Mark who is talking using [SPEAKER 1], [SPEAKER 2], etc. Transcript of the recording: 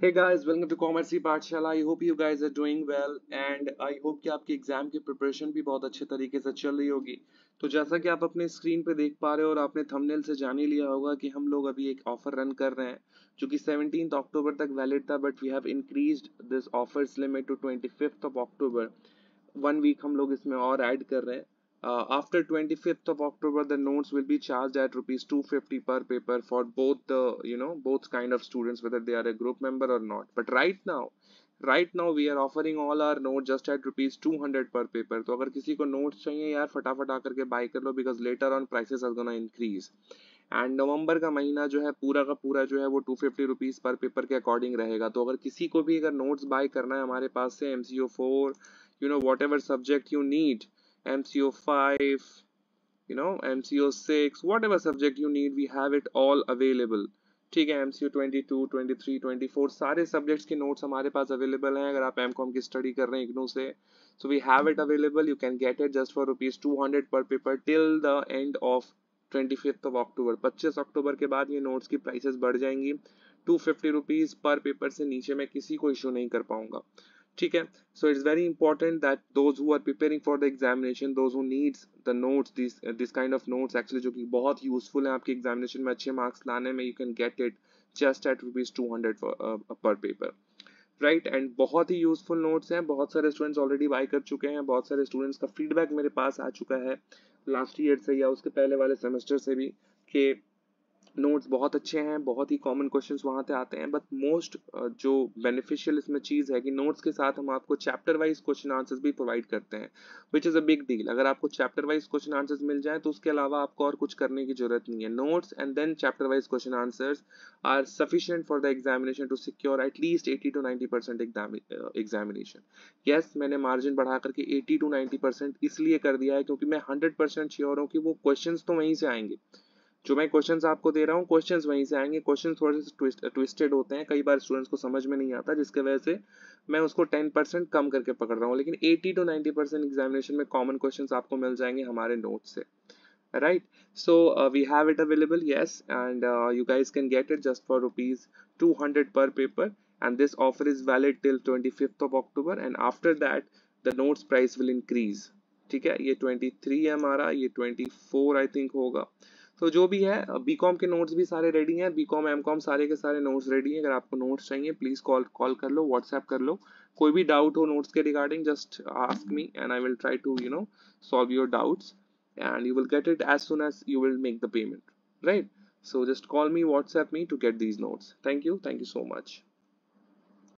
[SPEAKER 1] Hey guys, welcome to Commerce Pathshala I hope you guys are doing well and I hope कि आपकी exam की preparation भी बहुत अच्छे तरीके से चल रही होगी। तो जैसा कि आप अपने स्क्रीन पे देख पा रहे हो और आपने थंबनेल से जान ही लिया होगा कि हम लोग अभी एक ऑफ़र रन कर रहे हैं जो कि सेवनटीन अक्टूबर तक वैलिड था but we have increased this offers limit to twenty of October one week हम लोग इसमें और ऐड कर रहे हैं। uh, after 25th of october the notes will be charged at rupees 250 per paper for both the you know both kind of students whether they are a group member or not. But right now right now we are offering all are note just at rupees two hundred per paper तो अगर किसी को note चाहिए यार फटाफट आकर के buy कर लो because later on prices are gonna increase and नवंबर का महीना जो है पूरा का पूरा जो है वो two fifty rupees per paper के अकॉर्डिंग रहेगा। तो अगर किसी को भी अगर नोट्स बाय करना है हमारे पास से M C O four you know whatever subject you need MCO5, you know, MCO6, whatever subject you need, we have it all available. ठीक है MCO 22, 23, 24 सारे सब्जेक्ट्स के नोट्स हमारे पास अवेलेबल हैं अगर आप एम की स्टडी कर रहे हैं इग्नू से। So we have it available you can get it just for rupees two hundred per paper till the end of twenty fifth of October पच्चीस अक्टूबर के बाद ये नोट्स की प्राइसेस बढ़ जाएँगी। Two fifty rupees per paper से नीचे मैं किसी को इशू नहीं कर पाऊँगा। ठीक है? It's very important that those who are preparing for the examination those who needs the notes this uh, this kind of notes actually जो कि बहुत यूजफुल है आपके एग्जामिनेशन में अच्छे मार्क्स लाने में you can get it just at rupees two hundred per paper right and बहुत ही यूजफुल नोट्स हैं बहुत सारे स्टूडेंट्स ऑलरेडी बाय कर चुके हैं बहुत सारे स्टूडेंट्स का फीडबैक मेरे पास आ चुका है लास्ट ईयर से या उसके पहले वाले सेमेस्टर से भी कि नोट्स बहुत अच्छे हैं, बहुत ही कॉमन क्वेश्चंस वहाँ पे आते हैं बट मोस्ट जो बेनिफिशियल इसमें चीज़ है कि नोट्स के साथ हम आपको चैप्टर वाइज क्वेश्चन आंसर्स भी प्रोवाइड करते हैं which is a big deal अगर आपको चैप्टर वाइज क्वेश्चन आंसर्स मिल जाए तो उसके अलावा आपको और कुछ करने की ज़रूरत नहीं है। Notes and then chapter wise question answers are sufficient for the examination to secure at least eighty to ninety percent examination yes मैंने मार्जिन बढ़ा करके एटी टू नाइन्टी परसेंट इसलिए कर दिया है क्योंकि मैं हंड्रेड परसेंट श्योर हूँ कि वो क्वेश्चन तो वहीं से आएँगे। जो मैं क्वेश्चंस आपको दे रहा हूँ क्वेश्चंस वहीं से आएँगे। क्वेश्चन थोड़े से ट्विस्ट, ट्विस्टेड होते हैं। कई बार स्टूडेंट्स को समझ में नहीं आता जिसके वजह से मैं उसको टेन परसेंट कम करके पकड़ रहा हूँ। लेकिन eighty to ninety percent examination में कॉमन क्वेश्चन आपको मिल जाएँगे हमारे नोट से। We have it available yes and uh, you guys can get it just for rupees 200 per paper and this offer is valid till 25th of october and after that the notes price will increase. ठीक है? ये 23 है हमारा ये 24 I think होगा। तो जो भी है बी कॉम के नोट्स भी सारे रेडी हैं। बी कॉम एम कॉम सारे के सारे नोट्स रेडी हैं। अगर आपको नोट्स चाहिए प्लीज़ कॉल कॉल कर लो व्हाट्सएप कर लो। कोई भी डाउट हो नोट्स के regarding just ask me and I will try to you know solve your doubts and you will get it as soon as you will make the payment right so just call me, whatsapp me to get these notes. Thank you. Thank you so much.